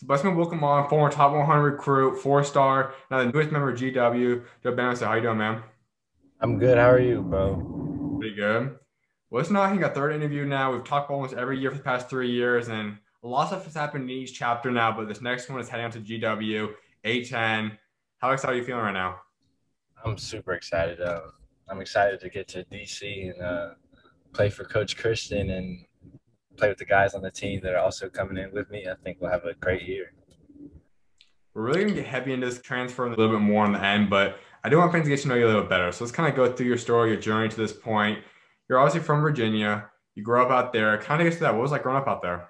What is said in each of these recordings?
So let's welcome on former top 100 recruit, four star, now the newest member of GW, Joe Bamisile. How you doing, man? I'm good. How are you, bro? Pretty good. Well, it's not I think a third interview now. We've talked almost every year for the past three years, and a lot of stuff has happened in each chapter now. But this next one is heading on to GW, A10. How excited are you feeling right now? I'm super excited. Uh, I'm excited to get to DC and uh, play for Coach Christian and play with the guys on the team that are also coming in with me. I think we'll have a great year. We're really gonna get heavy into this transfer a little bit more in the end, but I do want fans to get to know you a little better. So let's kind of go through your story, your journey to this point. You're obviously from Virginia. You grew up out there. Kind of get to that. What was like growing up out there?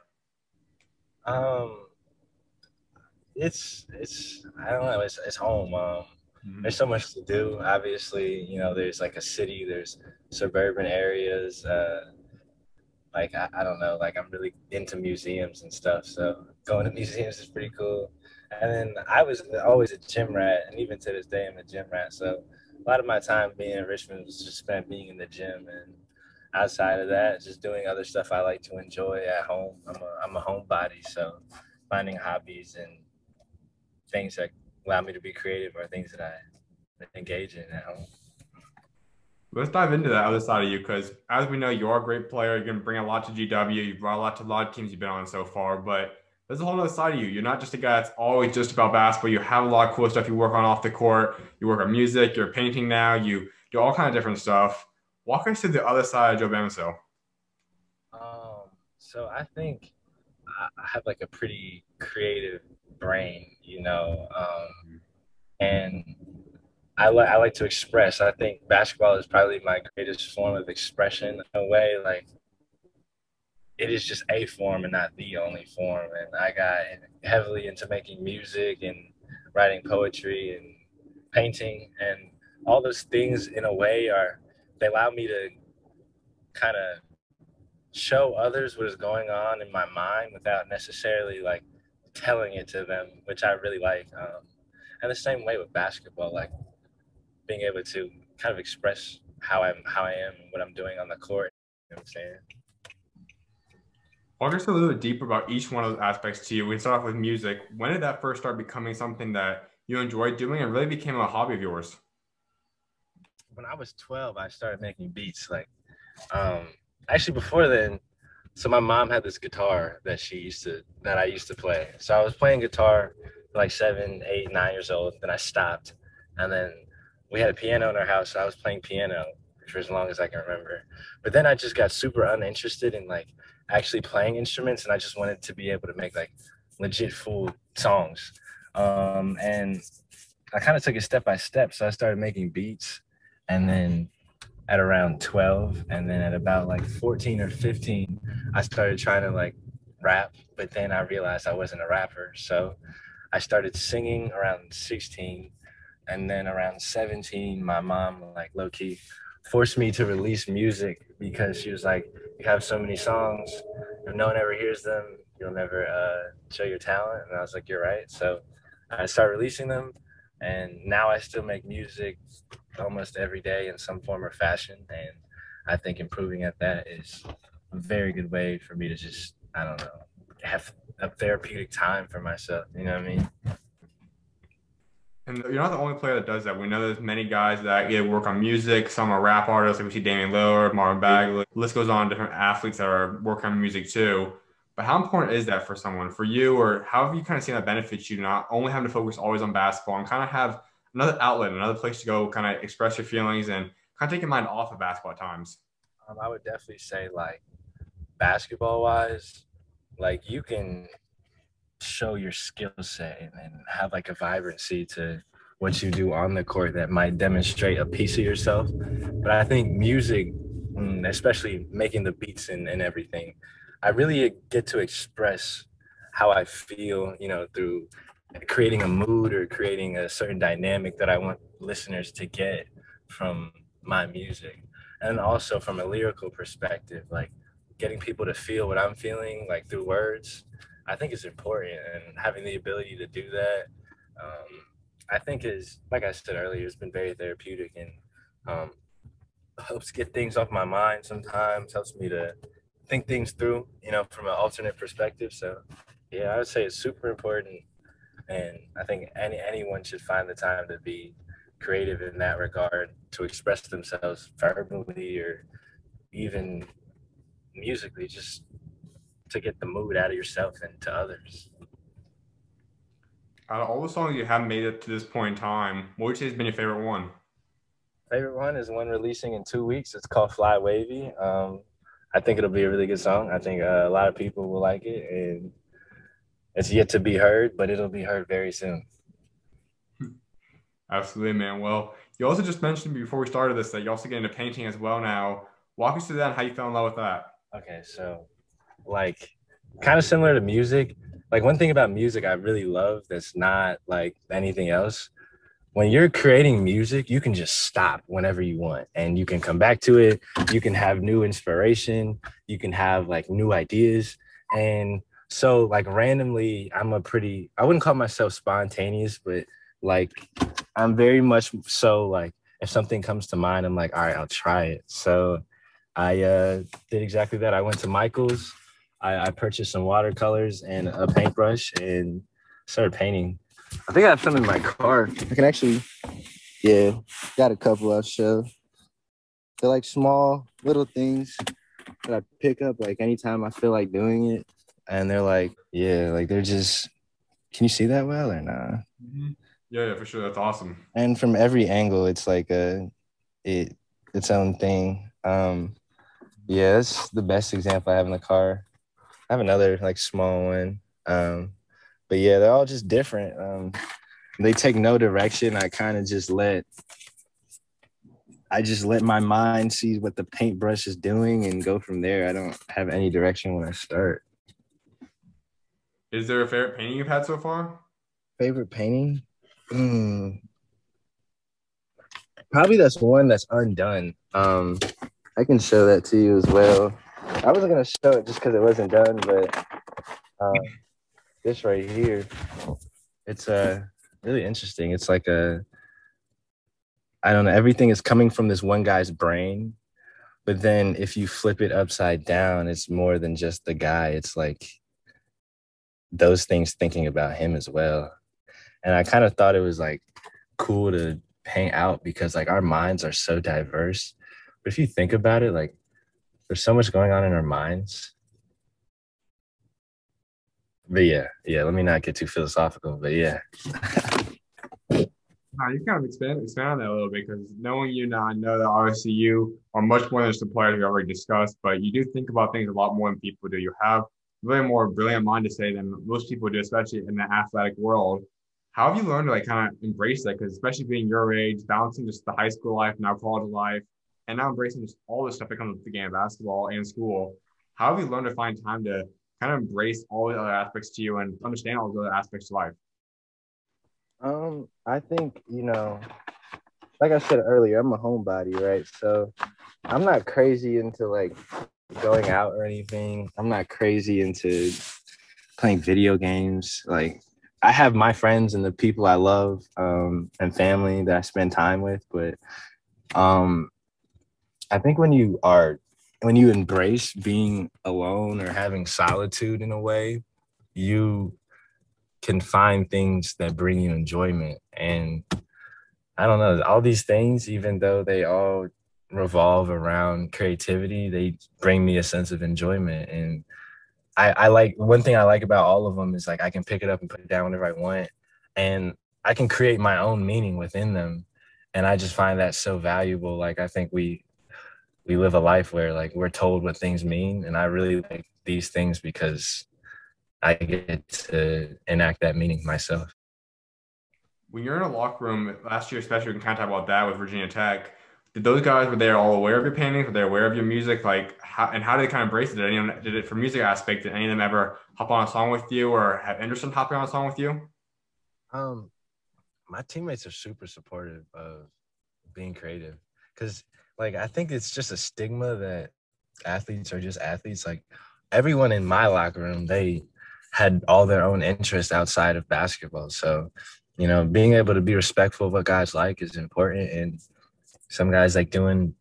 Um, it's it's I don't know. It's it's home. Um, mm-hmm. there's so much to do. Obviously, you know, there's like a city. There's suburban areas. Uh, like I, I don't know, like I'm really into museums and stuff. So going to museums is pretty cool. And then I was always a gym rat, and even to this day, I'm a gym rat. So a lot of my time being in Richmond was just spent being in the gym, and outside of that, just doing other stuff I like to enjoy at home. I'm a I'm a homebody, so finding hobbies and things that allow me to be creative are things that I engage in at home. Let's dive into that other side of you because, as we know, you are a great player. You're going to bring a lot to GW. You've brought a lot to a lot of teams you've been on so far. But there's a whole other side of you. You're not just a guy that's always just about basketball. You have a lot of cool stuff you work on off the court. You work on music. You're painting now. You do all kind of different stuff. Walk us through the other side of Joe Bamisile. Um, so I think I have like a pretty creative brain, you know, um, and I like I like to express. I think basketball is probably my greatest form of expression in a way. Like it is just a form and not the only form. And I got heavily into making music and writing poetry and painting and all those things in a way are they allow me to kind of show others what is going on in my mind without necessarily like telling it to them, which I really like. Um, and the same way with basketball, like being able to kind of express how I'm how I am and what I'm doing on the court. You know what I'm saying? Walk us a little bit deeper about each one of those aspects to you. We start off with music. When did that first start becoming something that you enjoyed doing and really became a hobby of yours? When I was 12, I started making beats. Like, um, actually before then, so my mom had this guitar that she used to that I used to play. So I was playing guitar like seven, eight, nine years old. Then I stopped, and then we had a piano in our house. So I was playing piano for as long as I can remember. But then I just got super uninterested in like actually playing instruments, and I just wanted to be able to make like legit full songs. Um, and I kind of took it step by step. So I started making beats, and then at around 12 and then at about like 14 or 15 i started trying to like rap but then i realized i wasn't a rapper so i started singing around 16 and then around 17 my mom like low-key forced me to release music because she was like you have so many songs. If no one ever hears them you'll never uh, show your talent. And i was like you're right. So i started releasing them and now i still make music almost every day in some form or fashion. And i think improving at that is a very good way for me to just i don't know have a therapeutic time for myself you know what i mean and you're not the only player that does that. We know there's many guys that either work on music, some are rap artists, like we see Damian Lillard, Marvin Bagley. The list goes on, different athletes that are working on music too. But how important is that for someone, for you, or how have you kind of seen that benefit you not only having to focus always on basketball and kind of have another outlet, another place to go kind of express your feelings and kind of take your mind off of basketball at times? Um, I would definitely say like basketball wise, like you can show your skill set and have like a vibrancy to what you do on the court that might demonstrate a piece of yourself. But I think music, mm, especially making the beats and, and everything, I really get to express how I feel, you know, through creating a mood or creating a certain dynamic that I want listeners to get from my music. And also from a lyrical perspective, like getting people to feel what I'm feeling, like through words, I think is important. And having the ability to do that, um, I think is, like I said earlier, it's been very therapeutic and um, helps get things off my mind sometimes, helps me to think things through, you know, from an alternate perspective. So Yeah, I would say it's super important, and I think any anyone should find the time to be creative in that regard to express themselves verbally or even musically, just to get the mood out of yourself and to others. Out of all the songs you have made it to this point in time, what would you say has been your favorite one? Favorite one is one releasing in two weeks. It's called Fly Wavy. Um, I think it'll be a really good song. I think uh, a lot of people will like it, and it's yet to be heard, but it'll be heard very soon. Absolutely, man. Well, you also just mentioned before we started this that you also get into painting as well now. Walk us through that and how you fell in love with that. Okay, so like kind of similar to music. Like one thing about music I really love that's not like anything else. When you're creating music, you can just stop whenever you want and you can come back to it. You can have new inspiration, you can have like new ideas. And so like randomly, I'm a pretty I wouldn't call myself spontaneous, but like I'm very much so like if something comes to mind, I'm like, all right, I'll try it. So I uh, did exactly that. I went to Michael's. I, I, purchased some watercolors and a paintbrush and started painting. I think I have some in my car. I can actually, yeah, got a couple I'll show. They're like small little things that I pick up like anytime I feel like doing it. And they're like, yeah, like they're just, can you see that well or not? Mm-hmm. Yeah, yeah, for sure. That's awesome. And from every angle, it's like a, it, its own thing. Um, yeah, that's the best example I have in the car. I have another like small one. Um, but yeah, they're all just different. Um, they take no direction. I kind of just let I just let my mind see what the paintbrush is doing and go from there. I don't have any direction when I start. Is there a favorite painting you've had so far? Favorite painting? Mm. Probably that's one that's undone. Um, I can show that to you as well. I wasn't gonna show it just because it wasn't done, but um, this right here, it's uh really interesting. It's like a I don't know, everything is coming from this one guy's brain. But then if you flip it upside down, it's more than just the guy. It's like those things thinking about him as well. And I kind of thought it was like cool to paint out because like our minds are so diverse but if you think about it, like there's so much going on in our minds. But yeah, yeah, let me not get too philosophical, but yeah. Uh, you kind of expand expand on that a little bit because knowing you now, I know that obviously you are much more than just a player we already discussed, but you do think about things a lot more than people do. You have really more brilliant mind to say than most people do, especially in the athletic world. How have you learned to like kind of embrace that? Because especially being your age, balancing just the high school life, now college life, and now embracing just all this stuff that comes with the game of basketball and school. How have you learned to find time to kind of embrace all the other aspects to you and understand all the other aspects of life? Um, I think, you know, like I said earlier, I'm a homebody, right? So I'm not crazy into like going out or anything. I'm not crazy into playing video games. Like I have my friends and the people I love um, and family that I spend time with, but um, I think when you are when you embrace being alone or having solitude in a way, you can find things that bring you enjoyment. And I don't know, all these things, even though they all revolve around creativity, they bring me a sense of enjoyment. And I, I like one thing I like about all of them is like I can pick it up and put it down whenever I want. And I can create my own meaning within them. And I just find that so valuable. Like I think we we live a life where like we're told what things mean and i really like these things because i get to enact that meaning myself. When you're in a locker room last year especially we can kind of talk about that with virginia tech. Did those guys were they all aware of your paintings were they aware of your music? Like how and how did they kind of embrace it? Did anyone did it for music aspect did any of them ever hop on a song with you or have anderson in hopping on a song with you? Um my teammates are super supportive of being creative. Because like I think it's just a stigma that athletes are just athletes. Like everyone in my locker room, they had all their own interests outside of basketball. So, you know, being able to be respectful of what guys like is important. And some guys like doing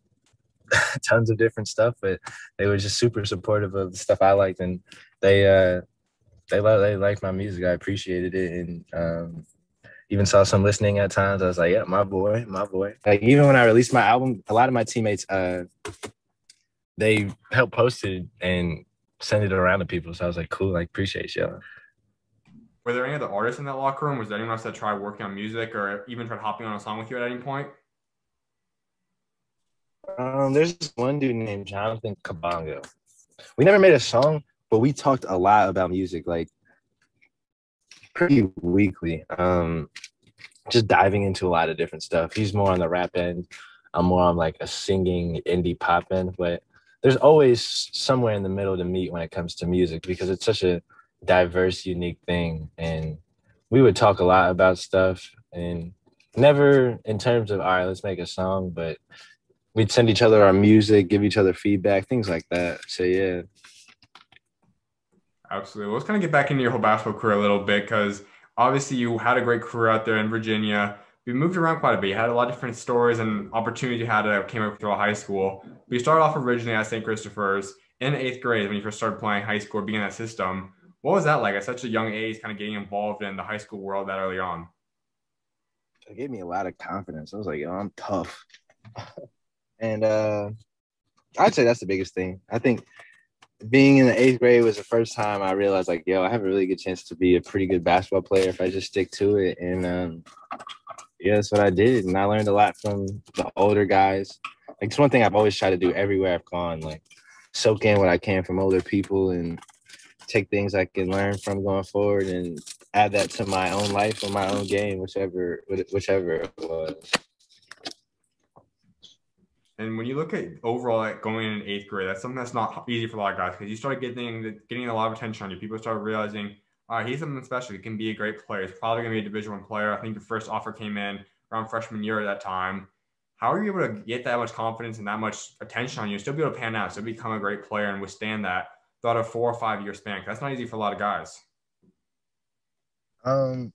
tons of different stuff, but they were just super supportive of the stuff I liked. And they uh they like they like my music. I appreciated it, and um, even saw some listening at times. I was like, yeah, my boy, my boy. Like even when I released my album, a lot of my teammates, uh, they helped post it and send it around to people. So I was like, cool, like appreciate y'all. Were there any other artists in that locker room? Was there anyone else that tried working on music or even tried hopping on a song with you at any point? Um, there's this one dude named Jonathan Kabongo. We never made a song, but we talked a lot about music, like pretty weekly. Um, just diving into a lot of different stuff. He's more on the rap end. I'm more on like a singing indie pop end, but there's always somewhere in the middle to meet when it comes to music because it's such a diverse, unique thing. And we would talk a lot about stuff and never in terms of all right, let's make a song, but we'd send each other our music, give each other feedback, things like that. So yeah. Absolutely. Let's kind of get back into your whole basketball career a little bit because obviously you had a great career out there in Virginia. You moved around quite a bit. You had a lot of different stories and opportunities you had that came up through high school. But you started off originally at St. Christopher's in eighth grade when you first started playing high school, being in that system. What was that like at such a young age, kind of getting involved in the high school world that early on? It gave me a lot of confidence. I was like, yo, I'm tough. and uh, I'd say that's the biggest thing. I think being in the eighth grade was the first time I realized, like, yo, I have a really good chance to be a pretty good basketball player if I just stick to it. And um, yeah, that's what I did. And I learned a lot from the older guys. Like, it's one thing I've always tried to do everywhere I've gone, like, soak in what I can from older people and take things I can learn from going forward and add that to my own life or my own game, whichever whichever it was. And when you look at overall like going in eighth grade, that's something that's not easy for a lot of guys because you start getting getting a lot of attention on you. People start realizing, all right, he's something special. He can be a great player. He's probably gonna be a Division One player. I think your first offer came in around freshman year at that time. How are you able to get that much confidence and that much attention on you, still be able to pan out, still become a great player and withstand that throughout a four or five year span? That's not easy for a lot of guys. Um,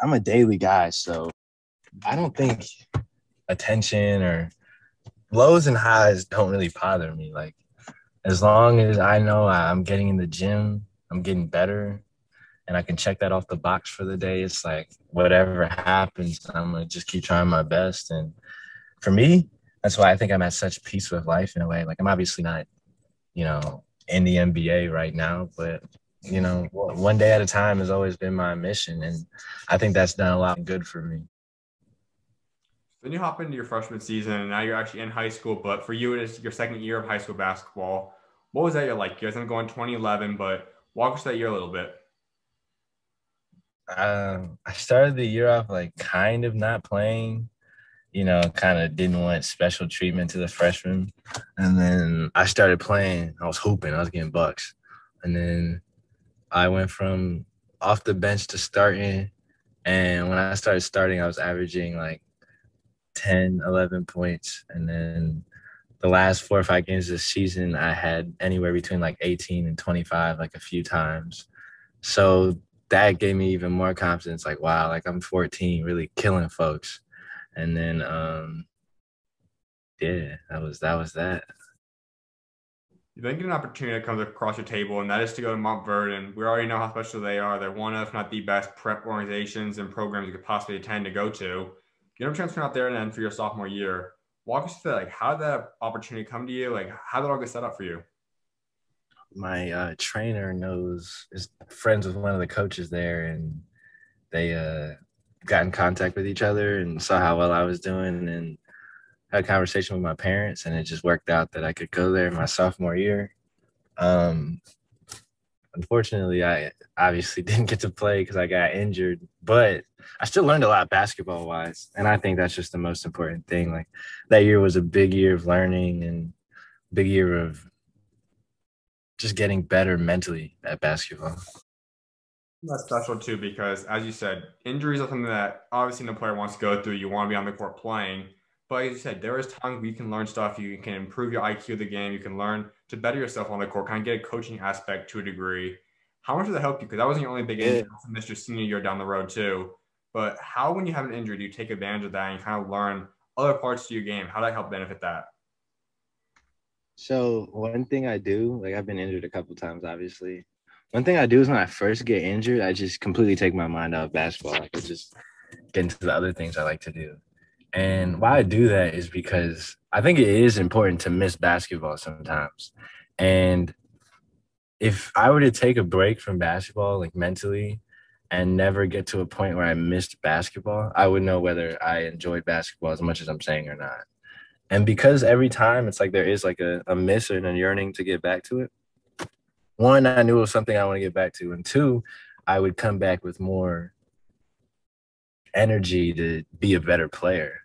I'm a daily guy, so I don't think attention or lows and highs don't really bother me. Like as long as I know I'm getting in the gym, I'm getting better, and I can check that off the box for the day. It's like whatever happens, I'm gonna just keep trying my best. And for me, that's why I think I'm at such peace with life in a way. Like I'm obviously not, you know, in the NBA right now, but you know, one day at a time has always been my mission, and I think that's done a lot good for me. Then you hop into your freshman season, and now you're actually in high school. But for you, it is your second year of high school basketball. What was that year like? You guys ended going 2011, but walk us that year a little bit. Um, I started the year off like kind of not playing, you know, kind of didn't want special treatment to the freshmen. And then I started playing. I was hooping. I was getting bucks. And then I went from off the bench to starting. And when I started starting, I was averaging like 10, 11 points. And then the last four or five games this season, I had anywhere between like 18 and 25, like a few times. So that gave me even more confidence. Like, wow, like I'm 14, really killing folks. And then, um, yeah, that was that was that. You then get an opportunity that comes across your table, and that is to go to Montverde. We already know how special they are. They're one of, if not the best prep organizations and programs you could possibly attend to go to you know, transferring out there and then for your sophomore year. Walk us through. Like, how did that opportunity come to you? Like, how did it all get set up for you? My uh, trainer knows is friends with one of the coaches there, and they uh, got in contact with each other and saw how well I was doing, and had a conversation with my parents, and it just worked out that I could go there my sophomore year. Um, unfortunately, I obviously didn't get to play because I got injured, but I still learned a lot basketball wise. And I think that's just the most important thing. Like that year was a big year of learning and big year of just getting better mentally at basketball. That's special too, because as you said, injuries are something that obviously no player wants to go through. You want to be on the court playing. But as you said, there is times where you can learn stuff. You can improve your IQ of the game. You can learn to better yourself on the court, kind of get a coaching aspect to a degree. How much does that help you? Because that wasn't your only big injury. You missed your senior year down the road too. But how, when you have an injury, do you take advantage of that and kind of learn other parts to your game? How did that help benefit that? So one thing I do, like I've been injured a couple times, obviously, one thing I do is when I first get injured, I just completely take my mind off basketball. I just get into the other things I like to do. And why I do that is because I think it is important to miss basketball sometimes. And if I were to take a break from basketball, like mentally, and never get to a point where I missed basketball, I would know whether I enjoyed basketball as much as I'm saying or not. And because every time it's like there is like a, a miss and a yearning to get back to it, one, I knew it was something I want to get back to. And two, I would come back with more energy to be a better player.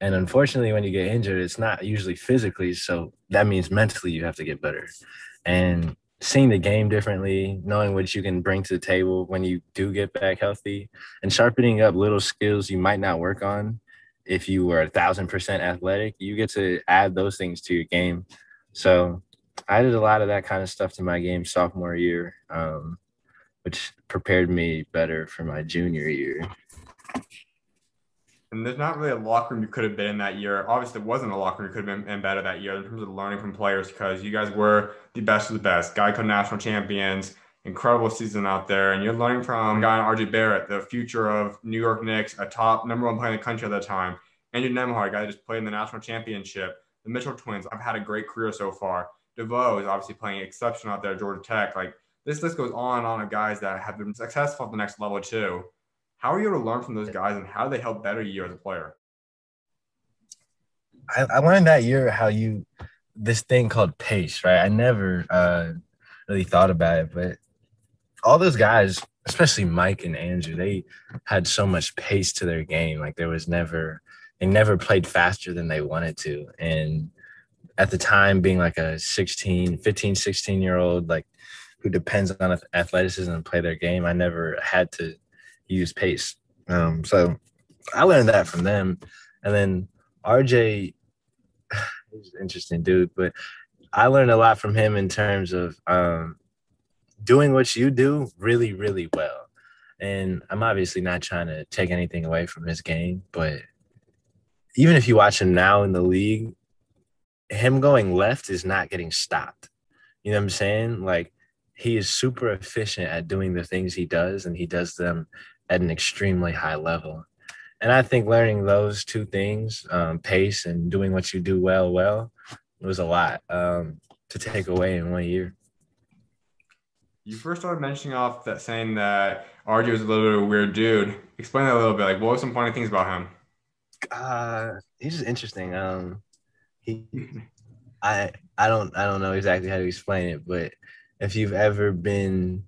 And unfortunately, when you get injured, it's not usually physically. So that means mentally you have to get better. And seeing the game differently, knowing what you can bring to the table when you do get back healthy, and sharpening up little skills you might not work on if you were a thousand percent athletic, you get to add those things to your game. So I did a lot of that kind of stuff to my game sophomore year, um, which prepared me better for my junior year. And there's not really a locker room you could have been in that year. Obviously, there wasn't a locker room you could have been in better that year in terms of learning from players because you guys were the best of the best. Geico national champions, incredible season out there. And you're learning from a guy RJ Barrett, the future of New York Knicks, a top number one player in the country at that time. Andrew Nembhard, a guy that just played in the national championship. The Mitchell twins, I've had a great career so far. DeVoe is obviously playing exceptional out there at Georgia Tech. Like this list goes on and on of guys that have been successful at the next level too. How are you able to learn from those guys and how do they help better you as a player? I, I learned that year how you this thing called pace, right? I never uh, really thought about it, but all those guys, especially Mike and Andrew, they had so much pace to their game. Like there was never, they never played faster than they wanted to. And at the time being like a 16 15 16 year old like who depends on athleticism and play their game i never had to use pace um, so i learned that from them and then rj he's an interesting dude but i learned a lot from him in terms of um, doing what you do really really well and i'm obviously not trying to take anything away from his game but even if you watch him now in the league him going left is not getting stopped. You know what I'm saying? Like he is super efficient at doing the things he does, and he does them at an extremely high level. And I think learning those two things, um, pace and doing what you do well, well, was a lot um, to take away in one year. You first started mentioning off that saying that RJ was a little bit of a weird dude. Explain that a little bit. Like, what were some funny things about him? Uh, he's just interesting. Um, he I I don't I don't know exactly how to explain it, but if you've ever been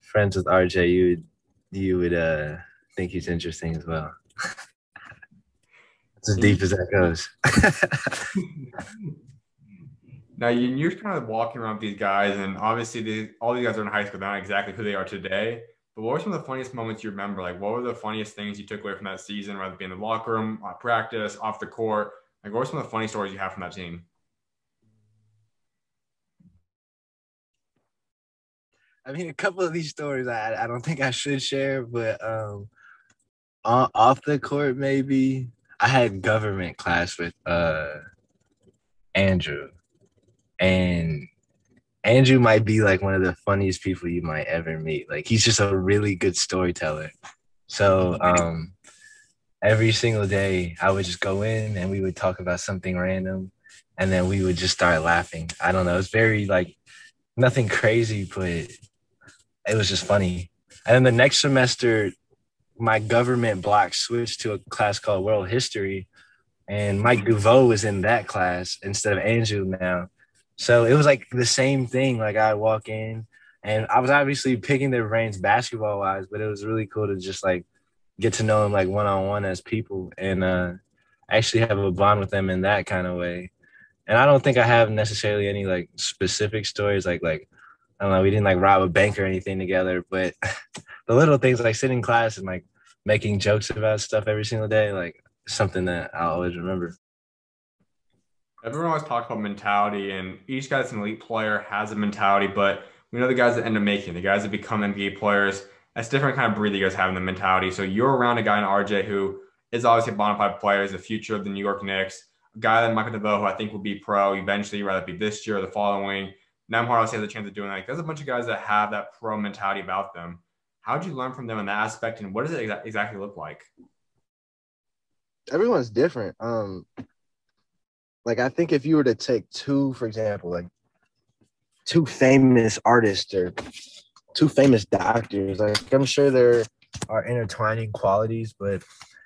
friends with RJ, you would you would uh think he's interesting as well. it's as deep as that goes. now you're kind of walking around with these guys, and obviously the, all these guys are in high school. They're not exactly who they are today. But what were some of the funniest moments you remember? Like, what were the funniest things you took away from that season, whether it be in the locker room, practice, off the court? Like, what were some of the funny stories you have from that team? I mean, a couple of these stories I, I don't think I should share, but um, off the court, maybe I had government class with uh Andrew, and Andrew might be like one of the funniest people you might ever meet. Like he's just a really good storyteller. So um, every single day I would just go in and we would talk about something random and then we would just start laughing. I don't know. It's very like nothing crazy, but it was just funny. And then the next semester, my government block switched to a class called World History, and Mike DeVoe was in that class instead of Andrew now. So it was like the same thing. Like I walk in, and I was obviously picking their brains basketball wise, but it was really cool to just like get to know them like one on one as people and uh, actually have a bond with them in that kind of way. And I don't think I have necessarily any like specific stories like like I don't know, we didn't like rob a bank or anything together, but the little things like sitting in class and like making jokes about stuff every single day, like something that I'll always remember. Everyone always talks about mentality, and each guy that's an elite player has a mentality, but we know the guys that end up making, the guys that become NBA players, that's different kind of breed that you guys have in the mentality. So you're around a guy in RJ who is obviously a bona fide player, is the future of the New York Knicks. A guy like Michael DeVoe, who I think will be pro eventually, whether it be this year or the following. Nembhard obviously has a chance of doing like there's a bunch of guys that have that pro mentality about them. How did you learn from them in that aspect, and what does it exa- exactly look like? Everyone's different. Um, like I think if you were to take two, for example, like two famous artists or two famous doctors, like I'm sure there are intertwining qualities, but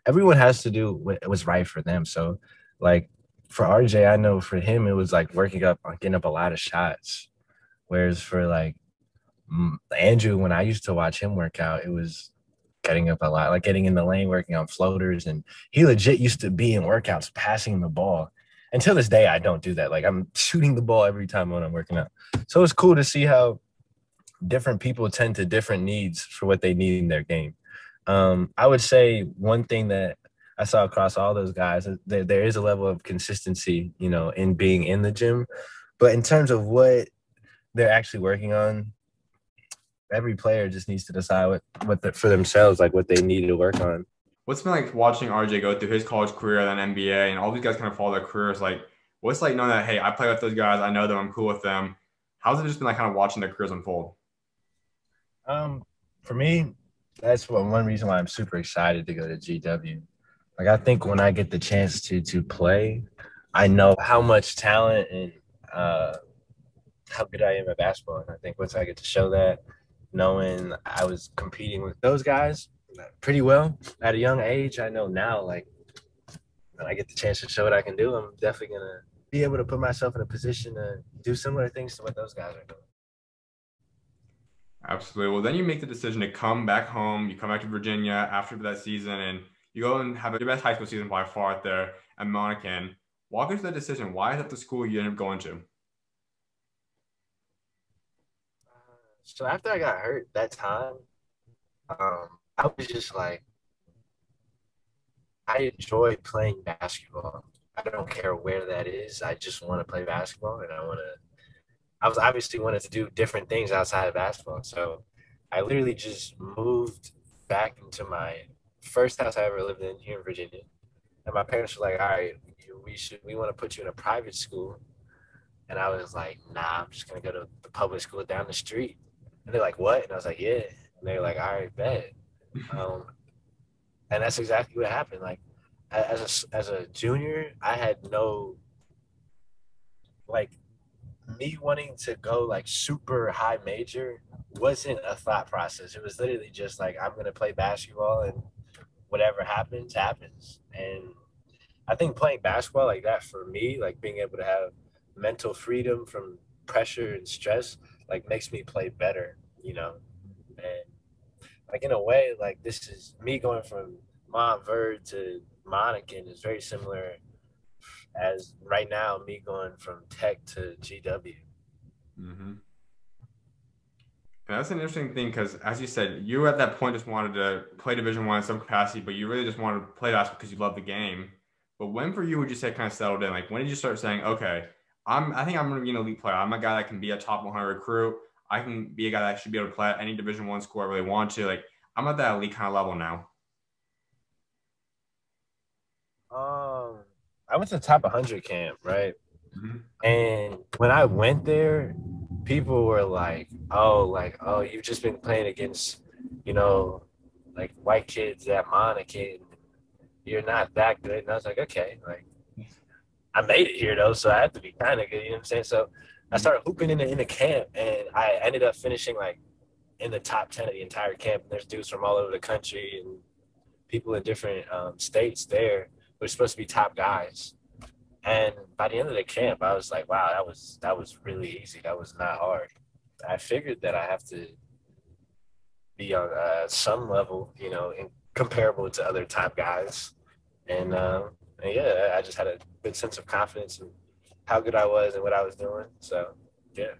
everyone has to do what was right for them. So, like for RJ, I know for him it was like working up on getting up a lot of shots, whereas for like Andrew, when I used to watch him work out, it was getting up a lot, like getting in the lane, working on floaters, and he legit used to be in workouts passing the ball. Until this day, I don't do that. Like I'm shooting the ball every time when I'm working out. So it's cool to see how different people tend to different needs for what they need in their game. Um, I would say one thing that I saw across all those guys, there, there is a level of consistency, you know, in being in the gym. But in terms of what they're actually working on, every player just needs to decide what, what the, for themselves, like what they need to work on. What's been like watching RJ go through his college career, then NBA, and all these guys kind of follow their careers? Like, what's like knowing that, hey, I play with those guys, I know them, I'm cool with them. How's it just been like kind of watching their careers unfold? Um, for me, that's one, one reason why I'm super excited to go to GW. Like I think when I get the chance to to play, I know how much talent and uh, how good I am at basketball. And I think once I get to show that, knowing I was competing with those guys pretty well at a young age, I know now like when I get the chance to show what I can do, I'm definitely gonna be able to put myself in a position to do similar things to what those guys are doing. Absolutely. Well, then you make the decision to come back home. You come back to Virginia after that season, and you go and have your best high school season by far out there at Monacan. Walk us through that decision. Why is that the school you ended up going to? So after I got hurt that time, um, I was just like, I enjoy playing basketball. I don't care where that is. I just want to play basketball, and I want to I was obviously wanted to do different things outside of basketball. So I literally just moved back into my first house I ever lived in here in Virginia. And my parents were like, all right, we should, we want to put you in a private school. And I was like, nah, I'm just going to go to the public school down the street. And they're like, what? And I was like, yeah. And they're like, all right, bet. Um, and that's exactly what happened. Like, as a, as a junior, I had no, like, me wanting to go like super high major wasn't a thought process. It was literally just like I'm gonna play basketball and whatever happens, happens. And I think playing basketball like that for me, like being able to have mental freedom from pressure and stress, like makes me play better, you know. And like in a way, like this is me going from Montverde to Monacan is very similar as right now me going from tech to GW. Mm-hmm. that's an interesting thing because, as you said, you at that point just wanted to play Division One in some capacity, but you really just wanted to play basketball because you love the game. But when for you would you say kind of settled in? Like when did you start saying, okay, I'm I think I'm going to be an elite player. I'm a guy that can be a top 100 recruit. I can be a guy that should be able to play at any Division One school I really want to. Like I'm at that elite kind of level now. Um, I went to the top 100 camp, right? Mm-hmm. And when I went there, people were like, "Oh, like, oh, you've just been playing against, you know, like white kids at Monacan. You're not that good." And I was like, "Okay, like, I made it here though, so I have to be kind of good." You know what I'm saying? So I started hooping in the in the camp, and I ended up finishing like in the top ten of the entire camp. And there's dudes from all over the country and people in different um, states there who are supposed to be top guys. And by the end of the camp, I was like, wow, that was that was really easy. That was not hard. I figured that I have to be on uh, some level, you know, in, comparable to other top guys. And, um, and yeah, I just had a good sense of confidence in how good I was and what I was doing. So yeah.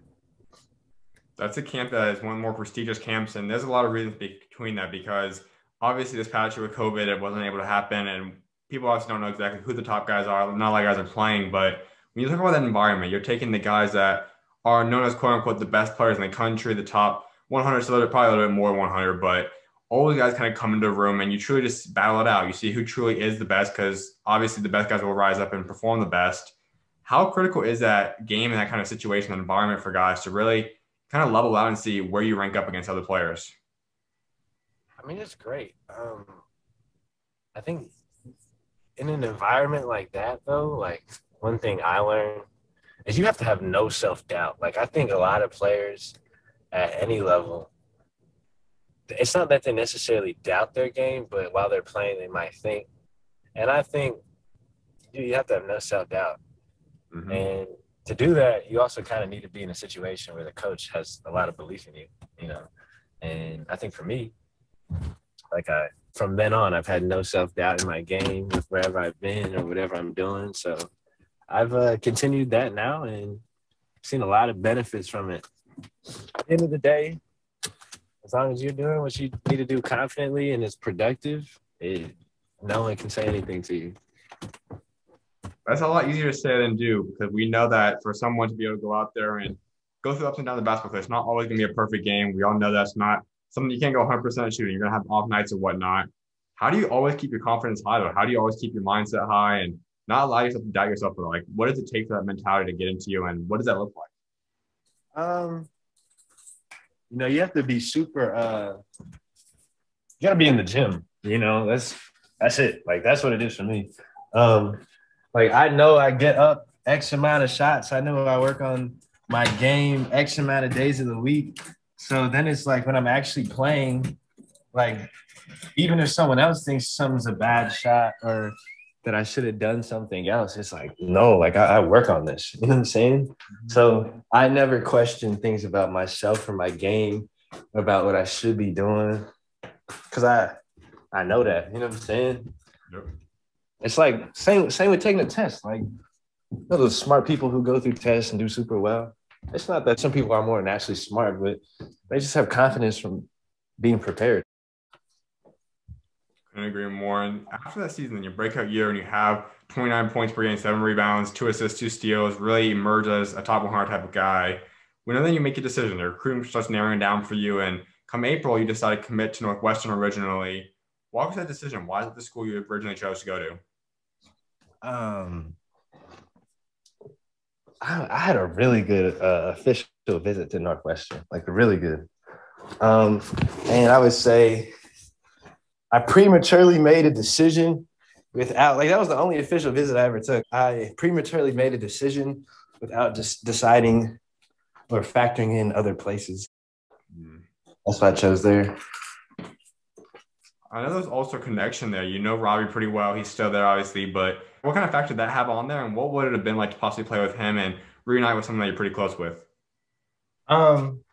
That's a camp that is one of the more prestigious camps, and there's a lot of reasons between that because obviously this year with COVID, it wasn't able to happen, and people obviously don't know exactly who the top guys are. Not a lot of guys are playing, but when you talk about that environment, you're taking the guys that are known as quote unquote the best players in the country, the top 100, so they're probably a little bit more 100, but all the guys kind of come into a room and you truly just battle it out. You see who truly is the best because obviously the best guys will rise up and perform the best. How critical is that game and that kind of situation and environment for guys to really kind of level out and see where you rank up against other players? I mean, it's great. Um, I think in an environment like that, though, like one thing I learned is you have to have no self doubt. Like I think a lot of players at any level, it's not that they necessarily doubt their game, but while they're playing, they might think. And I think dude, you have to have no self doubt. Mm-hmm. And to do that, you also kind of need to be in a situation where the coach has a lot of belief in you, you know. And I think for me, like I from then on, I've had no self doubt in my game with wherever I've been or whatever I'm doing. So I've uh, continued that now and seen a lot of benefits from it. At the end of the day, as long as you're doing what you need to do confidently and it's productive, it, no one can say anything to you. That's a lot easier to say than do because we know that for someone to be able to go out there and go through ups and downs of the basketball court, it's not always going to be a perfect game. We all know that's not something you can't go 100% shooting. You're going to have off nights or whatnot. How do you always keep your confidence high though? How do you always keep your mindset high and not allow yourself to doubt yourself? But like, what does it take for that mentality to get into you, and what does that look like? Um, you know, you have to be super. uh You got to be in the gym. You know, that's that's it. Like that's what it is for me. Um, like I know I get up X amount of shots. I know I work on my game X amount of days of the week. So then it's like when I'm actually playing, like even if someone else thinks something's a bad shot or that I should have done something else, it's like, no, like I, I work on this. You know what I'm saying? Mm-hmm. So I never question things about myself or my game, about what I should be doing. Cause I I know that. You know what I'm saying? Yep. It's like same same with taking a test. Like you know, those smart people who go through tests and do super well it's not that some people are more naturally smart, but they just have confidence from being prepared. I agree more. And after that season, your breakout year, and you have 29 points per game, seven rebounds, two assists, two steals, really emerge as a top 100 type of guy. When then you make a decision, the recruiting starts narrowing down for you, and come April, you decide to commit to Northwestern originally. Walk was that decision. Why is it the school you originally chose to go to? Um, I, I had a really good uh, official visit to Northwestern, like really good. Um, and I would say I prematurely made a decision without like that was the only official visit I ever took. I prematurely made a decision without just deciding or factoring in other places. Mm. That's why I chose there. I know there's also a connection there. You know Robbie pretty well. He's still there, obviously, but what kind of factor did that have on there, and what would it have been like to possibly play with him and reunite with someone that you're pretty close with? Um,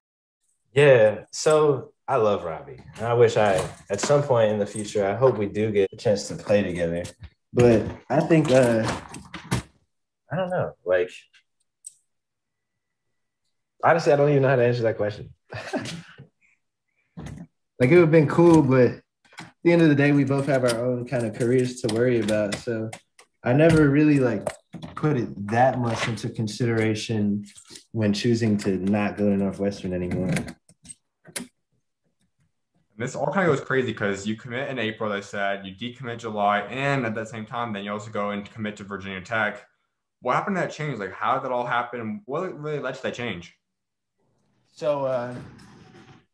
yeah. So I love Robbie. I wish I, at some point in the future, I hope we do get a chance to play together. But I think, uh, I don't know. Like, honestly, I don't even know how to answer that question. like, it would have been cool, but at the end of the day, we both have our own kind of careers to worry about. So I never really like put it that much into consideration when choosing to not go to Northwestern anymore. This all kind of goes crazy because you commit in April, they said, you decommit July, and at the same time, then you also go and commit to Virginia Tech. What happened to that change? Like, how did that all happen? What really led to that change? So, uh,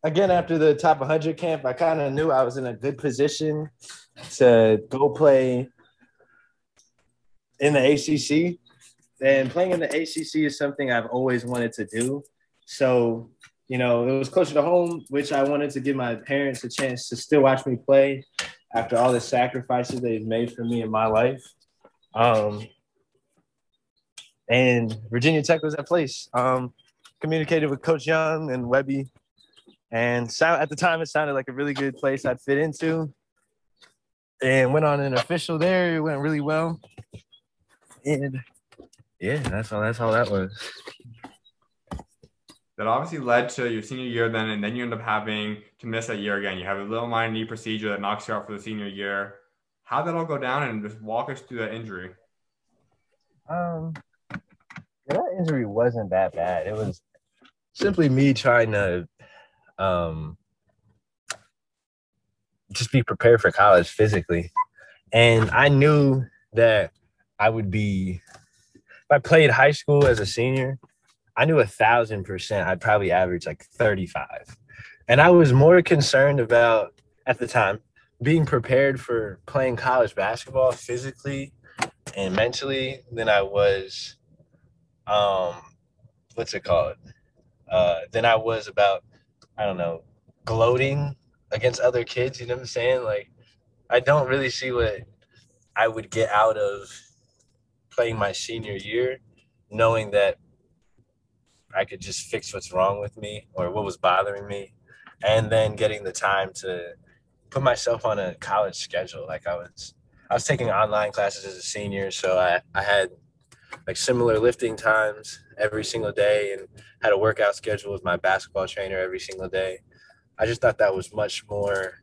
again, after the top 100 camp, I kind of knew I was in a good position to go play in the ACC, and playing in the ACC is something I've always wanted to do. So, you know, it was closer to home, which I wanted to give my parents a chance to still watch me play after all the sacrifices they've made for me in my life. Um, and Virginia Tech was that place. Um, communicated with Coach Young and Webby, and at the time it sounded like a really good place I'd fit into. And went on an official there. It went really well and yeah, that's all. That's how that was. That obviously led to your senior year then, and then you end up having to miss that year again. You have a little minor knee procedure that knocks you out for the senior year. How'd that all go down? And just walk us through that injury. Um, that injury wasn't that bad. It was simply me trying to um just be prepared for college physically. And I knew that I would be if I played high school as a senior, I knew a thousand percent I'd probably average like 35. And I was more concerned about at the time being prepared for playing college basketball physically and mentally than I was um what's it called? Uh than I was about I don't know, gloating against other kids, you know what I'm saying? Like I don't really see what I would get out of playing my senior year knowing that I could just fix what's wrong with me or what was bothering me and then getting the time to put myself on a college schedule like I was I was taking online classes as a senior so I, I had like similar lifting times every single day and had a workout schedule with my basketball trainer every single day. I just thought that was much more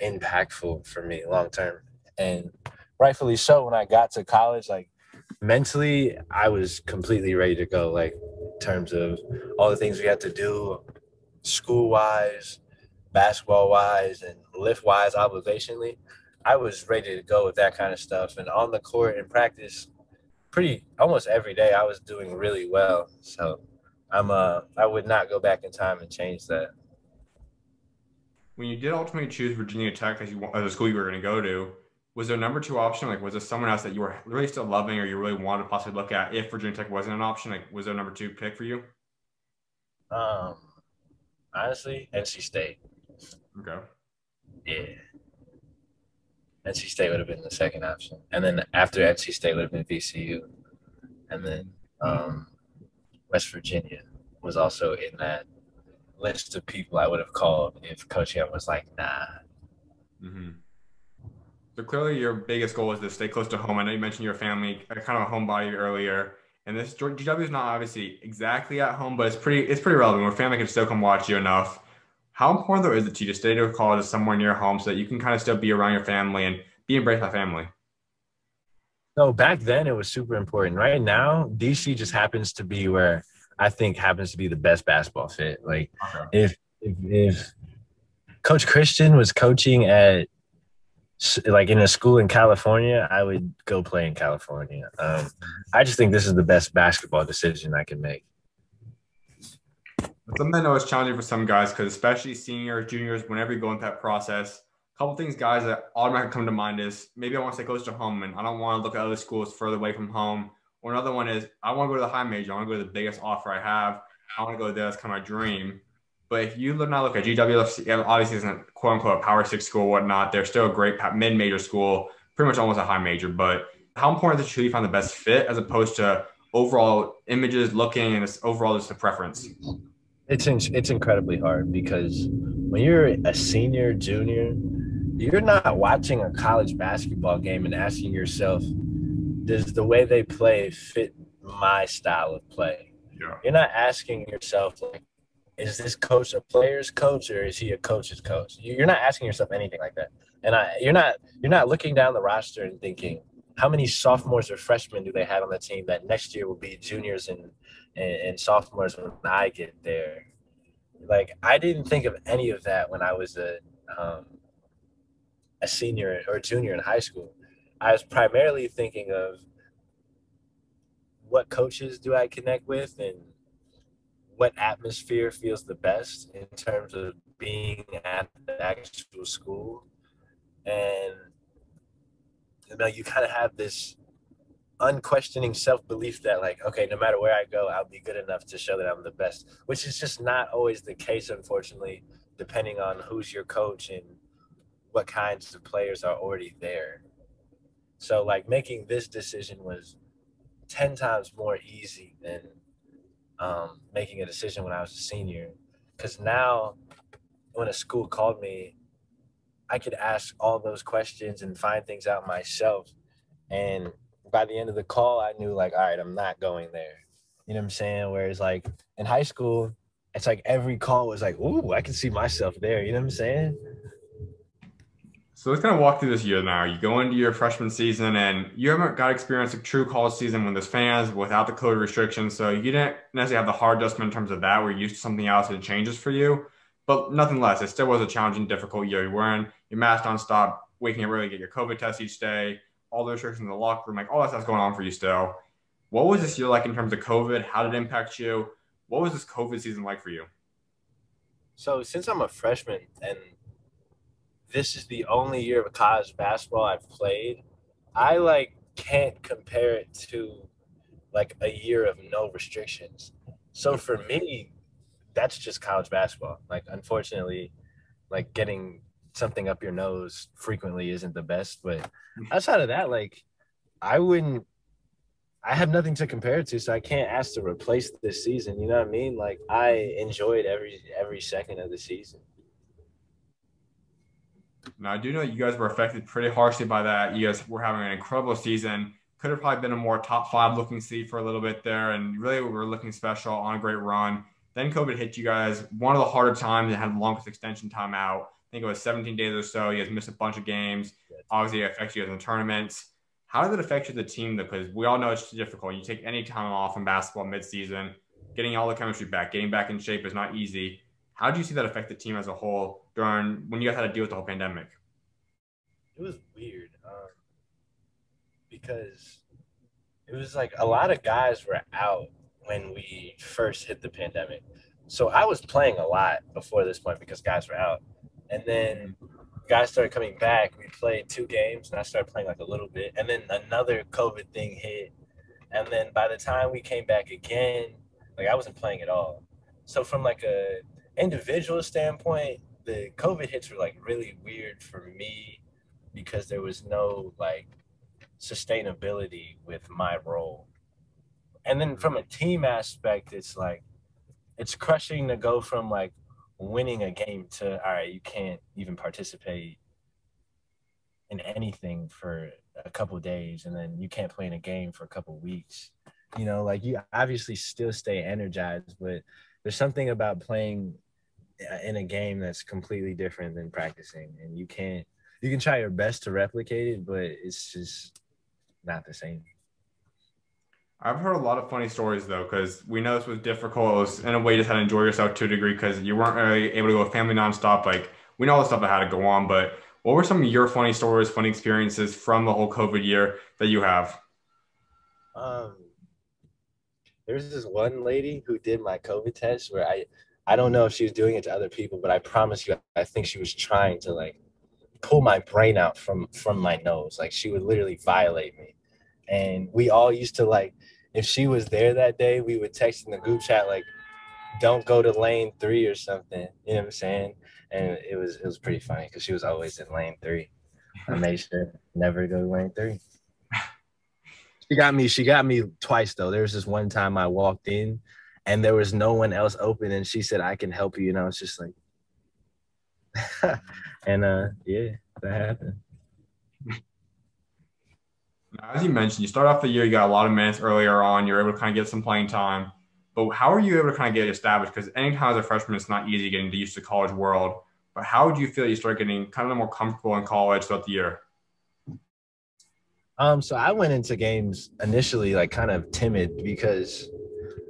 impactful for me long term. And rightfully so when I got to college, like mentally I was completely ready to go. Like in terms of all the things we had to do school wise, basketball wise, and lift wise, obligationally. I was ready to go with that kind of stuff. And on the court in practice, pretty almost every day, I was doing really well. So I'm uh I would not go back in time and change that. When you did ultimately choose Virginia Tech as you as a school you were going to go to, was there a number two option? Like, was there someone else that you were really still loving or you really wanted to possibly look at if Virginia Tech wasn't an option? Like, was there a number two pick for you? Um, honestly, NC State. Okay. Yeah. NC State would have been the second option. And then after NC State would have been VCU. And then um, West Virginia was also in that list of people I would have called if Coach Young was like, nah. Mm-hmm. So clearly, your biggest goal is to stay close to home. I know you mentioned your family, uh, kind of a homebody earlier, and this GW is not obviously exactly at home, but it's pretty it's pretty relevant. Where family can still come watch you enough. How important though is it to you to stay to college somewhere near home so that you can kind of still be around your family and be embraced by family? No, back then it was super important. Right now, DC just happens to be where I think happens to be the best basketball fit. Like okay. if if if Coach Christian was coaching at like in a school in California, I would go play in California. Um, I just think this is the best basketball decision I can make. Something I know is challenging for some guys because especially seniors, juniors, whenever you go into that process, a couple things guys that automatically come to mind is maybe I want to stay close to home and I don't want to look at other schools further away from home. Or another one is I want to go to the high major. I want to go to the biggest offer I have. I want to go there. That's kind of my dream. But if you look now look at GWFC, obviously isn't quote unquote a power six school, whatnot. They're still a great mid major school, pretty much almost a high major. But how important is it to you find the best fit as opposed to overall images, looking, and this overall just a preference? It's in, it's incredibly hard because when you're a senior, junior, you're not watching a college basketball game and asking yourself, does the way they play fit my style of play? Yeah. You're not asking yourself like, is this coach a player's coach or is he a coach's coach? You're not asking yourself anything like that. And I, you're not you're not looking down the roster and thinking how many sophomores or freshmen do they have on the team that next year will be juniors and, and, and sophomores when I get there. Like I didn't think of any of that when I was a um, a senior or junior in high school. I was primarily thinking of what coaches do I connect with and what atmosphere feels the best in terms of being at the actual school. And you know you kind of have this unquestioning self-belief that like okay no matter where i go i'll be good enough to show that i'm the best which is just not always the case unfortunately depending on who's your coach and what kinds of players are already there. So like making this decision was 10 times more easy than um, making a decision when I was a senior. Because now, when a school called me, I could ask all those questions and find things out myself. And by the end of the call, I knew, like, all right, I'm not going there. You know what I'm saying? Whereas, like, in high school, it's like every call was like, ooh, I can see myself there. You know what I'm saying? So let's kind of walk through this year now. You go into your freshman season and you haven't got experience a true college season when there's fans without the COVID restrictions. So you didn't necessarily have the hard adjustment in terms of that. We're used to something else and it changes for you. But nothing less, it still was a challenging, difficult year. You're wearing your mask nonstop, waking up early, get your COVID test each day, all the restrictions in the locker room, like all that stuff's going on for you still. What was this year like in terms of COVID? How did it impact you? What was this COVID season like for you? So since I'm a freshman and this is the only year of college basketball I've played, I like can't compare it to like a year of no restrictions. So for me, that's just college basketball. Like unfortunately, like getting something up your nose frequently isn't the best. But outside of that, like I wouldn't I have nothing to compare it to, so I can't ask to replace this season. You know what I mean? Like I enjoyed every every second of the season. Now I do know you guys were affected pretty harshly by that. You guys were having an incredible season. Could have probably been a more top five looking seed for a little bit there, and really we were looking special on a great run. Then COVID hit you guys. One of the harder times and had the longest extension time out. I think it was 17 days or so. You guys missed a bunch of games. Obviously, it affects you guys in the tournaments. How did it affect you the team though? Because we all know it's difficult. You take any time off in basketball midseason, getting all the chemistry back, getting back in shape is not easy. How do you see that affect the team as a whole during when you guys had to deal with the whole pandemic? It was weird um, because it was like a lot of guys were out when we first hit the pandemic. So I was playing a lot before this point because guys were out. And then guys started coming back. We played two games and I started playing like a little bit. And then another COVID thing hit. And then by the time we came back again, like I wasn't playing at all. So from like a individual standpoint, the COVID hits were like really weird for me because there was no like sustainability with my role and then from a mm-hmm. team aspect, it's like it's crushing to go from like winning a game to all right, you can't even participate in anything for a couple days, and then you can't play in a game for a couple weeks. You know, like you obviously still stay energized, but there's something about playing in a game that's completely different than practicing, and you can't. You can try your best to replicate it, but it's just not the same. I've heard a lot of funny stories though, because we know this was difficult. It was in a way you just had to enjoy yourself to a degree because you weren't really able to go with family nonstop. Like we know all the stuff that had to go on, but what were some of your funny stories, funny experiences from the whole COVID year that you have? Um, there's this one lady who did my COVID test where I, I don't know if she was doing it to other people, but I promise you, I think she was trying to like pull my brain out from from my nose. Like she would literally violate me. And we all used to like if she was there that day we would text in the group chat like don't go to lane three or something. You know what i'm saying? And it was it was pretty funny because she was always in lane three. I made sure never go to lane three. She got me she got me twice though. There was this one time i walked in and there was no one else open and she said i can help you and i was just like and uh yeah that happened as you mentioned, you start off the year, you got a lot of minutes earlier on, you're able to kind of get some playing time. But how are you able to kind of get established? Because anytime as a freshman, it's not easy getting used to college world. But how do you feel you start getting kind of more comfortable in college throughout the year? Um, so I went into games initially like kind of timid because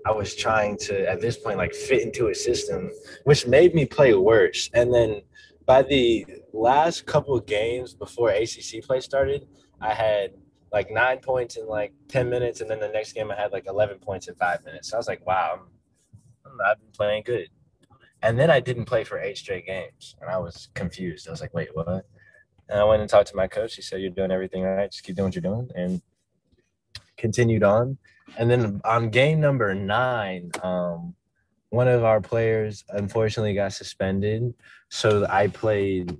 I was trying to at this point like fit into a system, which made me play worse. And then by the last couple of games before ACC play started, I had like nine points in like 10 minutes. And then the next game I had like 11 points in five minutes. So I was like, wow, I'm, I've been playing good. And then I didn't play for eight straight games. And I was confused. I was like, wait, what? And I went and talked to my coach. He said, you're doing everything right. Just keep doing what you're doing. And continued on. And then on game number nine, um, one of our players unfortunately got suspended. So I played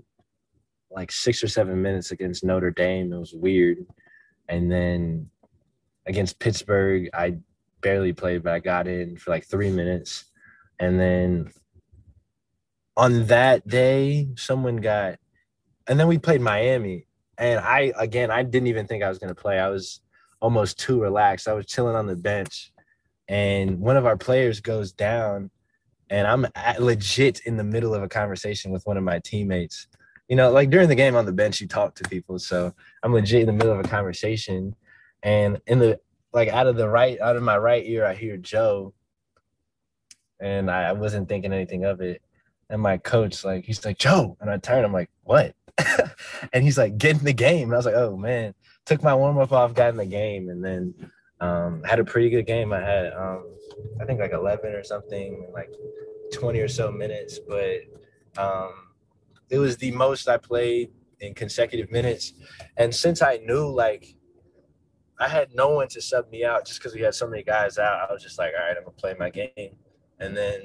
like six or seven minutes against Notre Dame. It was weird. And then against Pittsburgh, I barely played, but I got in for like three minutes. And then on that day, someone got, and then we played Miami. And I, again, I didn't even think I was going to play. I was almost too relaxed. I was chilling on the bench. And one of our players goes down, and I'm legit in the middle of a conversation with one of my teammates you know, like during the game on the bench, you talk to people. So I'm legit in the middle of a conversation, and in the like out of the right out of my right ear, I hear Joe, and I, wasn't thinking anything of it. And my coach, like, he's like Joe, and I turn, I'm like, what? and he's like, get in the game. And I was like, oh man, took my warm up off, got in the game, and then Um, had a pretty good game. I had um, I think like 11 or something, like 20 or so minutes, but um, it was the most I played in consecutive minutes. And since I knew like I had no one to sub me out just because we had so many guys out, I was just like, all right, I'm gonna play my game. And then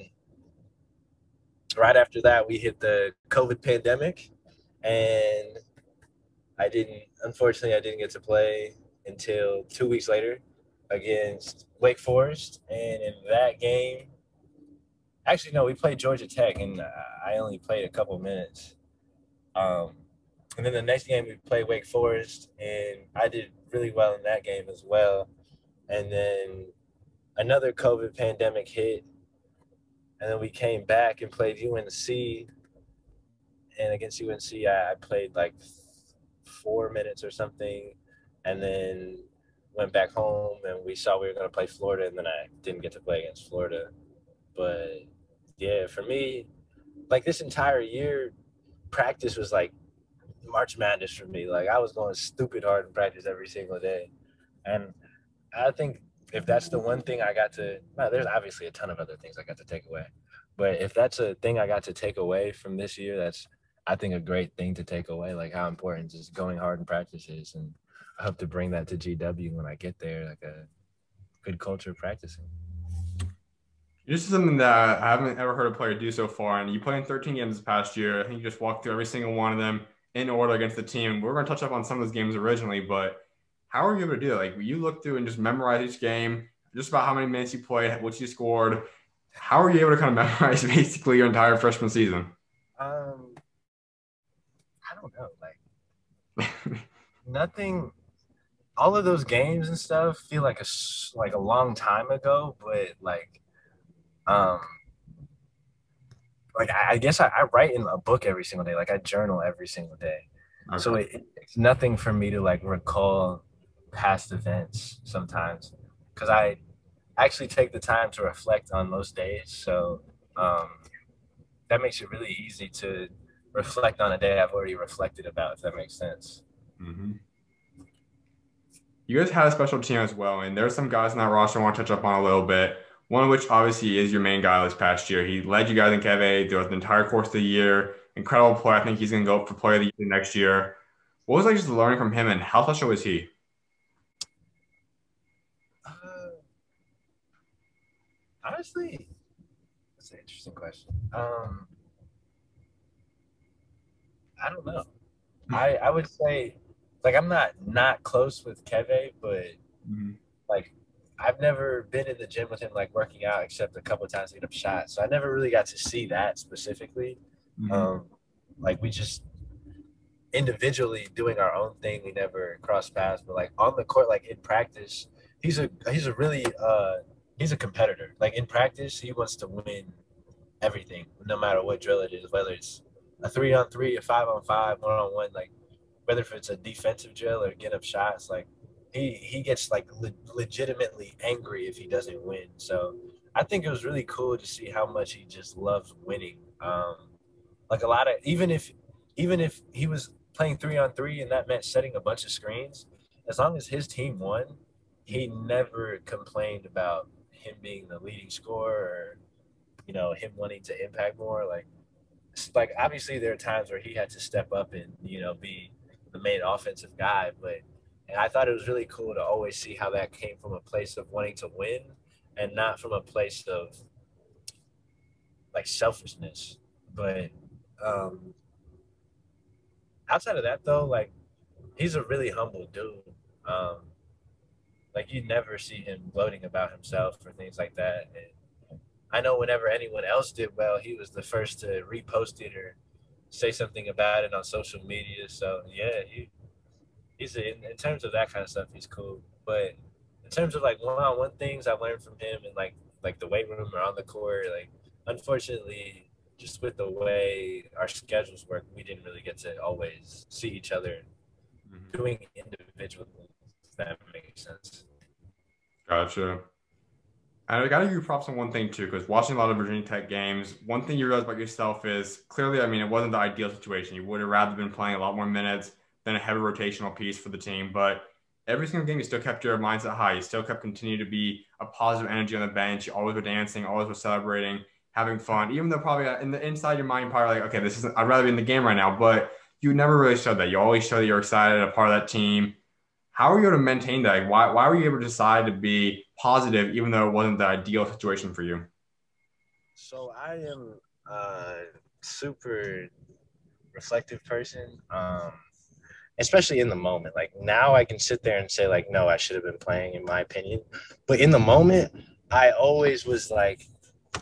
right after that, we hit the COVID pandemic, and I didn't. Unfortunately, I didn't get to play until two weeks later against Wake Forest, and in that game, actually no, we played Georgia Tech, and I only played a couple minutes. Um, and then the next game we played Wake Forest, and I did really well in that game as well. And then another COVID pandemic hit, and then we came back and played UNC. And against UNC, I, I played like four minutes or something, and then went back home and we saw we were going to play Florida, and then I didn't get to play against Florida. But yeah, for me, like this entire year, practice was like March Madness for me. Like I was going stupid hard in practice every single day, and I think if that's the one thing I got to, well, there's obviously a ton of other things I got to take away, but if that's a thing I got to take away from this year, that's I think a great thing to take away. Like how important just going hard in practice is, and I hope to bring that to GW when I get there, like a good culture of practicing. This is something that I haven't ever heard a player do so far. And you played in 13 games this past year. I think you just walked through every single one of them in order against the team. We're going to touch up on some of those games originally, but how are you able to do that? Like you look through and just memorize each game, just about how many minutes you played, what you scored. How are you able to kind of memorize basically your entire freshman season? Um, I don't know. Like nothing. All of those games and stuff feel like a like a long time ago, but like, um, like I, I guess I, I, write in a book every single day. Like I journal every single day. Okay. So it, it's nothing for me to like recall past events sometimes because I actually take the time to reflect on most days. So um, that makes it really easy to reflect on a day I've already reflected about, if that makes sense. Mm-hmm. You guys had a special team as well, and there's some guys in that roster I want to touch up on a little bit. One of which obviously is your main guy this past year. He led you guys in Keve throughout the entire course of the year. Incredible player. I think he's going to go up for player of the year next year. What was like just learning from him, and how special was he? Uh, honestly, that's an interesting question. Um, I don't know. I I would say like I'm not not close with Keve, but mm-hmm. like I've never been in the gym with him like working out except a couple times to get up shots. So I never really got to see that specifically. Mm-hmm. Um, like we just individually doing our own thing. We never cross paths, but like on the court, like in practice, he's a he's a really uh he's a competitor. Like in practice, he wants to win everything, no matter what drill it is, whether it's a three on three, a five on five, one on one, like whether if it's a defensive drill or get up shots, like he he gets like le- legitimately angry if he doesn't win. So I think it was really cool to see how much he just loves winning. Um, like a lot of even if even if he was playing three on three and that meant setting a bunch of screens, as long as his team won, he never complained about him being the leading scorer or you know him wanting to impact more. Like like obviously there are times where he had to step up and you know be the main offensive guy, but and I thought it was really cool to always see how that came from a place of wanting to win and not from a place of like selfishness. But um, outside of that, though, like he's a really humble dude. Um, like you never see him gloating about himself or things like that. And I know whenever anyone else did well, he was the first to repost it or say something about it on social media. So yeah, he he's a, in, in terms of that kind of stuff, he's cool. But in terms of like one-on-one things I learned from him and like like the weight room or on the court, like unfortunately, just with the way our schedules work, we didn't really get to always see each other mm-hmm. doing individual things. If that makes sense. Gotcha. I got to give you props on one thing too, because watching a lot of Virginia Tech games, one thing you realize about yourself is clearly, I mean, it wasn't the ideal situation. You would have rather been playing a lot more minutes than a heavy rotational piece for the team. But every single game you still kept your mindset high. You still kept continuing to be a positive energy on the bench. You always were dancing, always were celebrating, having fun. Even though probably uh, in the inside your mind, probably like, okay, this is I'd rather be in the game right now. But you never really showed that. You always showed that you're excited, a part of that team. How are you able to maintain that? Why why were you able to decide to be positive even though it wasn't the ideal situation for you? So I am a super reflective person. Um, especially in the moment. Like now I can sit there and say like, no, I should have been playing in my opinion. But in the moment, I always was like,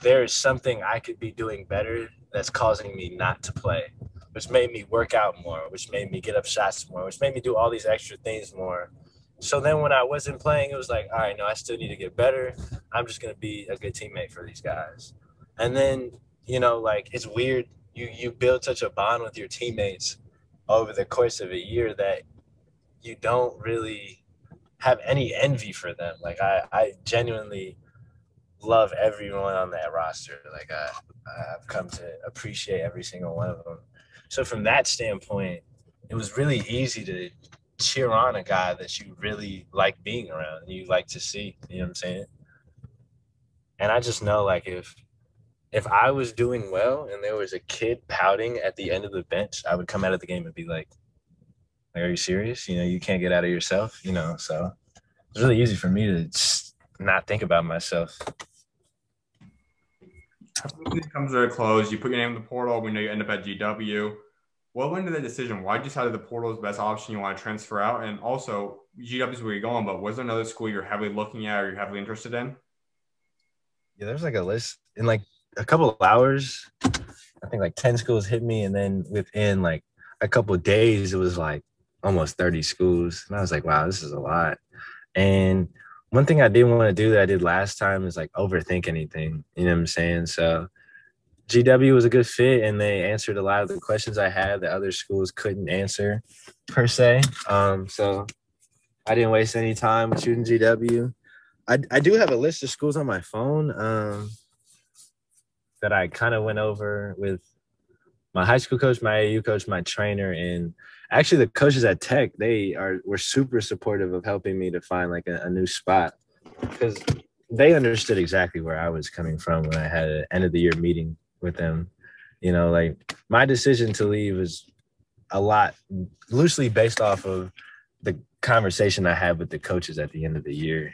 there is something I could be doing better that's causing me not to play, which made me work out more, which made me get up shots more, which made me do all these extra things more. So then when I wasn't playing, it was like, all right, no, I still need to get better. I'm just gonna be a good teammate for these guys. And then, you know, like it's weird. You you build such a bond with your teammates over the course of a year that you don't really have any envy for them. Like I, I genuinely love everyone on that roster. Like I, I've come to appreciate every single one of them. So from that standpoint, it was really easy to cheer on a guy that you really like being around and you like to see. You know what I'm saying? And I just know like if if I was doing well and there was a kid pouting at the end of the bench, I would come out of the game and be like, like, are you serious? You know, you can't get out of yourself, you know. So it's really easy for me to just not think about myself. It comes to a close. You put your name in the portal. We know you end up at GW. What went into that decision? Why you decided the portal is the best option you want to transfer out? And also, GW is where you're going, but was there another school you're heavily looking at or you're heavily interested in? Yeah, there's like a list in like a couple of hours. I think like 10 schools hit me. And then within like a couple of days, it was like almost 30 schools. And I was like, wow, this is a lot. And one thing I didn't want to do that I did last time is like overthink anything. You know what I'm saying? So GW was a good fit and they answered a lot of the questions I had that other schools couldn't answer per se. Um, so I didn't waste any time shooting GW. I, I do have a list of schools on my phone um, that I kind of went over with my high school coach, my AU coach, my trainer, and actually the coaches at Tech. They are were super supportive of helping me to find like a, a new spot because they understood exactly where I was coming from when I had an end of the year meeting with them. You know, like my decision to leave was a lot loosely based off of the conversation I had with the coaches at the end of the year.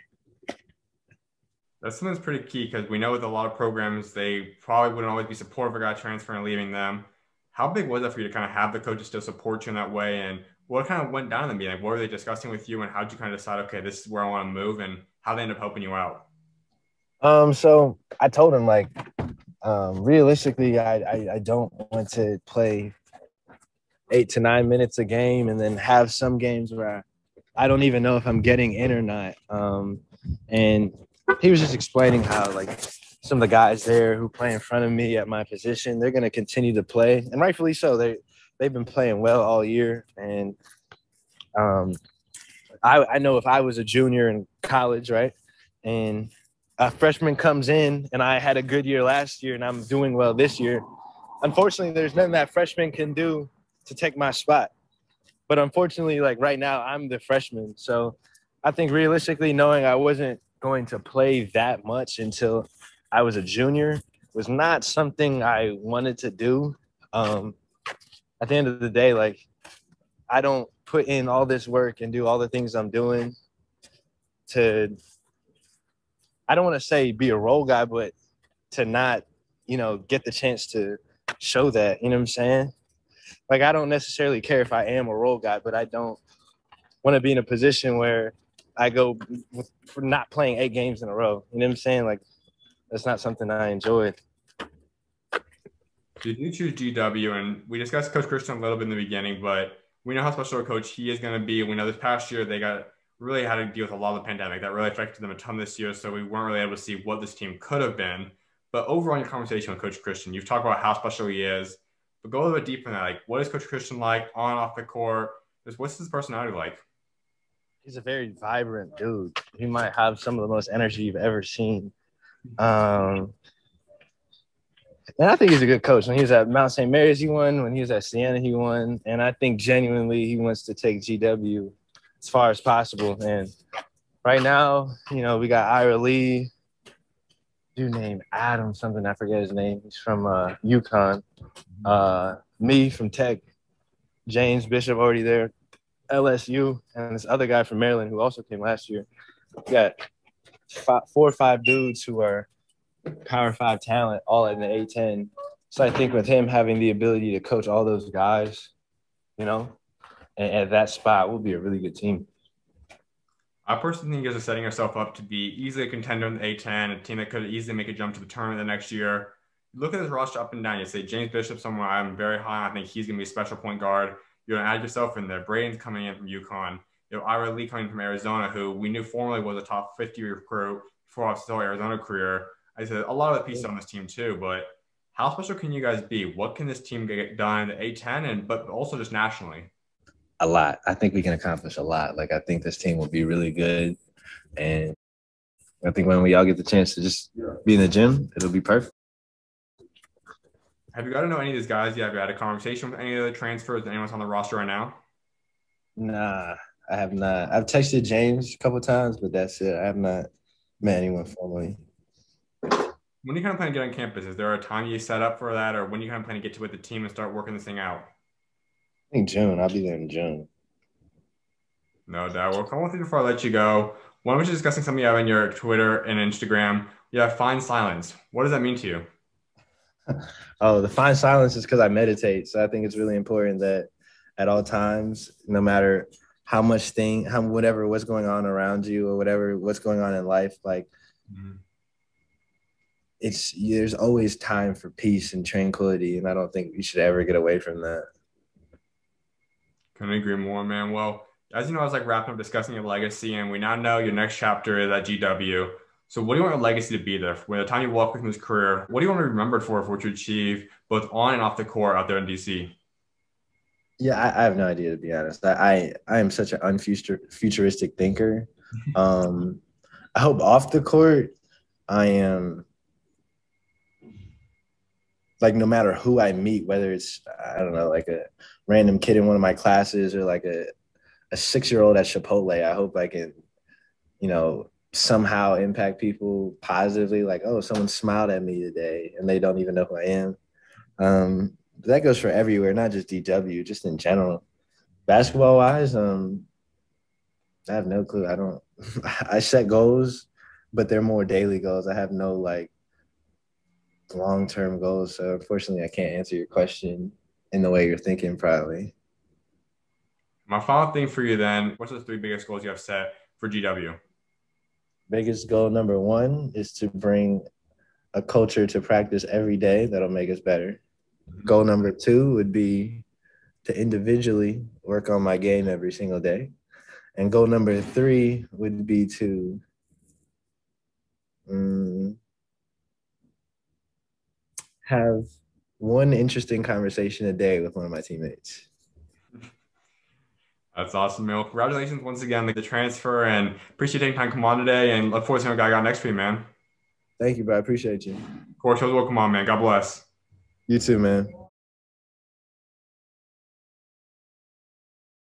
That's something that's pretty key because we know with a lot of programs, they probably wouldn't always be supportive of a guy transferring and leaving them. How big was that for you to kind of have the coaches still support you in that way? And what kind of went down in the meeting? Like, what were they discussing with you? And how did you kind of decide, okay, this is where I want to move? And how they end up helping you out? Um, so I told him like um, realistically, I, I, I don't want to play eight to nine minutes a game and then have some games where I, I don't even know if I'm getting in or not. Um, and he was just explaining how like some of the guys there who play in front of me at my position, they're going to continue to play, and rightfully so. They they've been playing well all year, and um, I I know if I was a junior in college, right, and a freshman comes in and I had a good year last year and I'm doing well this year. Unfortunately, there's nothing that freshman can do to take my spot. But unfortunately, like right now, I'm the freshman. So I think realistically, knowing I wasn't going to play that much until I was a junior was not something I wanted to do. Um, at the end of the day, like I don't put in all this work and do all the things I'm doing to I don't want to say be a role guy, but to not, you know, get the chance to show that. You know what I'm saying? Like I don't necessarily care if I am a role guy, but I don't want to be in a position where I go for not playing eight games in a row. You know what I'm saying? Like that's not something I enjoy. Did you choose GW? And we discussed Coach Christian a little bit in the beginning, but we know how special a coach he is going to be. We know this past year they got really had to deal with a lot of the pandemic that really affected them a ton this year. So we weren't really able to see what this team could have been. But overall, in your conversation with Coach Christian, you've talked about how special he is. But go a little bit deeper in that. Like, what is Coach Christian like on off the court? What's his personality like? He's a very vibrant dude. He might have some of the most energy you've ever seen. Um, and I think he's a good coach. When he was at Mount St. Mary's, he won. When he was at Siena, he won. And I think genuinely he wants to take GW as far as possible. And right now, you know, we got Ira Lee, dude named Adam something. I forget his name. He's from uh, UConn. Uh, me from Tech. James Bishop already there. LSU and this other guy from Maryland who also came last year. We got five, four or five dudes who are Power Five talent, all in the A10. So I think with him having the ability to coach all those guys, you know, at that spot, will be a really good team. I personally think you guys are setting yourself up to be easily a contender in the A10, a team that could easily make a jump to the tournament the next year. Look at this roster up and down. You say James Bishop, someone I'm very high. I think he's going to be a special point guard. You're going to add yourself in there. Brendan's coming in from UConn. You know, Ira Lee coming from Arizona, who we knew formerly was a top 50 recruit before his whole Arizona career. I said a lot of the pieces on this team too, but how special can you guys be? What can this team get done in the A10 and but also just nationally? A lot. I think we can accomplish a lot. Like I think this team will be really good, and I think when we all get the chance to just be in the gym, it'll be perfect. Have you got to know any of these guys yet? Have you had a conversation with any of the transfers? Anyone's on the roster right now? Nah, I have not. I've texted James a couple times, but that's it. I have not met anyone formally. When you kind of plan to get on campus, is there a time you set up for that, or when you kind of plan to get to with the team and start working this thing out? I think June. I'll be there in June. No doubt. Well, a couple things before I let you go. One was discussing something you have on your Twitter and Instagram. You have fine silence. What does that mean to you? oh, the fine silence is because I meditate. So I think it's really important that at all times, no matter how much thing, how whatever what's going on around you or whatever what's going on in life, like mm-hmm. it's there's always time for peace and tranquility, and I don't think we should ever get away from that. Couldn't agree more, man. Well, as you know, I was like wrapping up discussing your legacy, and we now know your next chapter is at GW. So, what do you want your legacy to be there? When the time you walk from this career, what do you want to be remembered for for what you achieve both on and off the court out there in DC? Yeah, I, I have no idea to be honest. I I, I am such an unfuturistic thinker. Um, I hope off the court, I am like no matter who I meet, whether it's I don't know, like a random kid in one of my classes or like a a six year old at Chipotle. I hope I can, you know, somehow impact people positively. Like, oh, someone smiled at me today, and they don't even know who I am. Um, that goes for everywhere, not just DW, just in general. Basketball wise, um, I have no clue. I don't. I set goals, but they're more daily goals. I have no like long term goals. So unfortunately, I can't answer your question in the way you're thinking. Probably. My final thing for you then: What's the three biggest goals you have set for GW? biggest goal number one is to bring a culture to practice every day that'll make us better. Mm-hmm. Goal number two would be to individually work on my game every single day. And goal number three would be to um, have one interesting conversation a day with one of my teammates. That's awesome, Mill. Congratulations once again, the transfer, and appreciate taking time to come on today. And look forward to seeing what I got next for you, man. Thank you, bro. I appreciate you. Of course, welcome on, man. God bless. You too, man.